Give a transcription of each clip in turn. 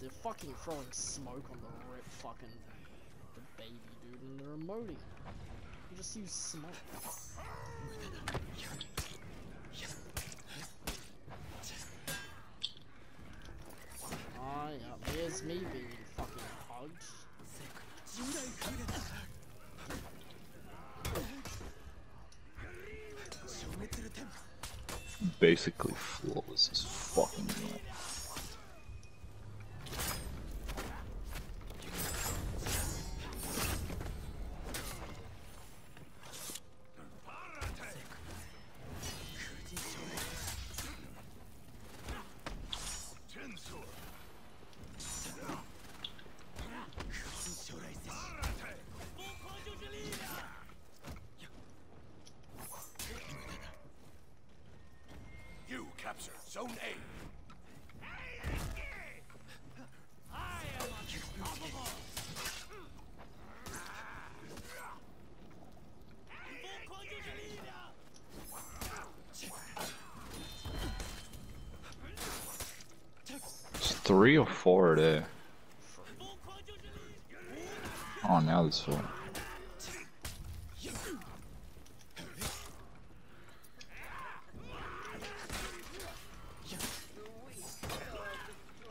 they're fucking throwing smoke on the rip fucking the baby dude and they're emoting. You just use smoke. Ah, yeah, there's me being fucking hugged. Basically flawless as fucking hell. Three or four there. Oh, now there's four.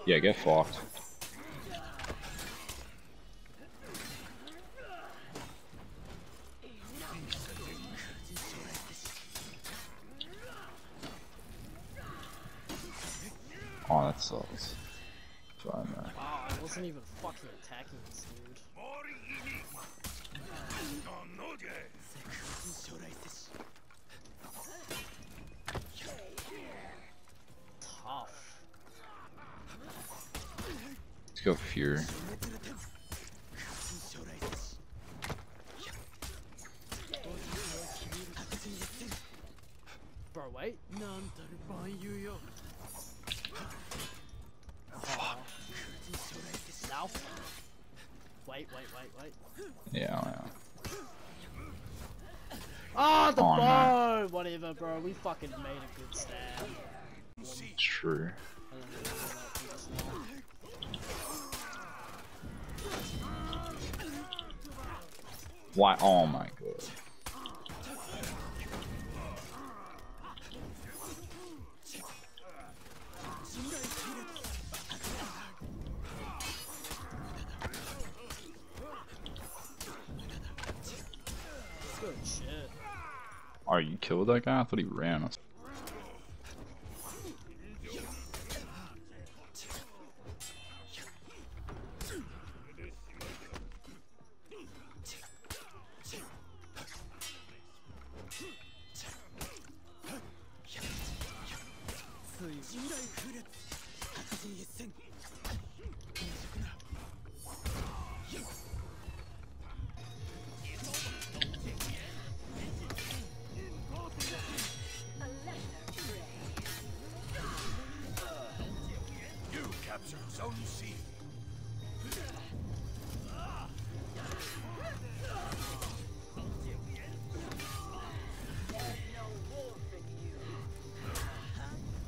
Yeah, get fucked. Oh, that sucks. Fine, man. Wow, I wasn't even fucking attacking this dude. Tough. Let's go Fury. Bro, wait. Yeah, yeah. Ah, the Oh, no. bow! Whatever, bro. We fucking made a good stand. True. I don't know what that is now. Why? Oh my god. Oh, you killed that guy? I thought he ran. captured Zone C.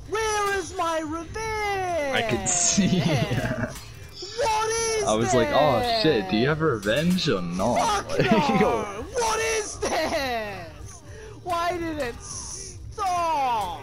Where is my revenge? I can see. Yeah. What is I was there? like, oh shit, do you have revenge or not? Fuck no. what is this? Why did it stop?